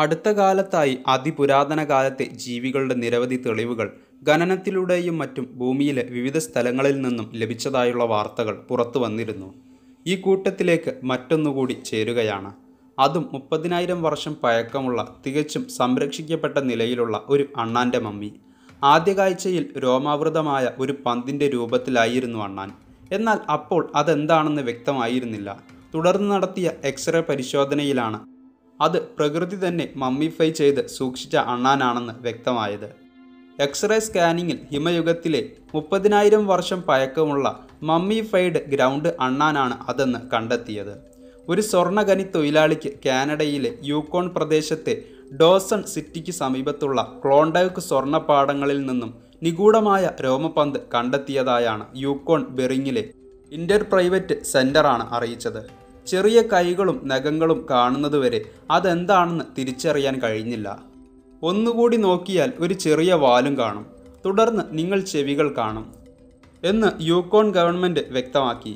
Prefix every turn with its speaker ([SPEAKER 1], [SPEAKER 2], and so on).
[SPEAKER 1] അടുത്ത കാലത്തായി അതിപുരാതന കാലത്തെ ജീവികളുടെ നിരവധി തെളിവുകൾ ഖനനത്തിലൂടെയും മറ്റും ഭൂമിയിലെ വിവിധ സ്ഥലങ്ങളിൽ നിന്നും ലഭിച്ചതായുള്ള വാർത്തകൾ പുറത്തു വന്നിരുന്നു. ഈ കൂട്ടത്തിലേക്ക് മറ്റൊന്നുകൂടി ചേരുകയാണ്. അതും മുപ്പതിനായിരം വർഷം പഴക്കമുള്ള തികച്ചും സംരക്ഷിക്കപ്പെട്ട നിലയിലുള്ള ഒരു അണ്ണാന്റെ മമ്മി. ആദ്യ കാഴ്ചയിൽ രോമാവൃതമായ ഒരു പന്തിന്റെ രൂപത്തിലായിരുന്നു അണ്ണാൻ. എന്നാൽ അപ്പോൾ അതെന്താണെന്ന് വ്യക്തമായിരുന്നില്ല. തുടർന്ന് നടത്തിയ എക്സ്റേ പരിശോധനയിലാണ് അത് പ്രകൃതി തന്നെ മമ്മിഫൈ ചെയ്ത് സൂക്ഷിച്ച അണ്ണാനാണെന്ന് വ്യക്തമായത്. എക്സ്റേ സ്കാനിങ്ങിൽ ഹിമയുഗത്തിലെ മുപ്പതിനായിരം വർഷം പഴക്കമുള്ള മമ്മിഫൈഡ് ഗ്രൗണ്ട് അണ്ണാനാണ് അതെന്ന് കണ്ടെത്തിയത്. ഒരു സ്വർണഖനി തൊഴിലാളിക്ക് കാനഡയിലെ യൂക്കോൺ പ്രദേശത്തെ ഡോസൺ സിറ്റിക്ക് സമീപത്തുള്ള ക്ലോണ്ടൈക്ക് സ്വർണപ്പാടങ്ങളിൽ നിന്നും നിഗൂഢമായ രോമപന്ത് കണ്ടെത്തിയതായാണ് യൂക്കോൺ ബെറിങ്ങിലെ ഇന്റർ പ്രൈവറ്റ് സെന്ററാണ് അറിയിച്ചത്. ചെറിയ കൈകളും നഖങ്ങളും കാണുന്നത് കാണുന്നതുവരെ അതെന്താണെന്ന് തിരിച്ചറിയാൻ കഴിഞ്ഞില്ല. ഒന്നുകൂടി നോക്കിയാൽ ഒരു ചെറിയ വാലും കാണും. തുടർന്ന് നിങ്ങൾ ചെവികൾ കാണും എന്ന് യൂക്കോൺ ഗവൺമെന്റ് വ്യക്തമാക്കി.